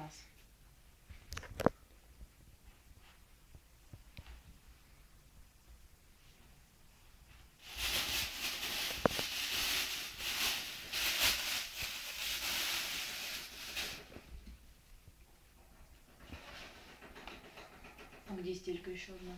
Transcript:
нас. А где стелька еще одна?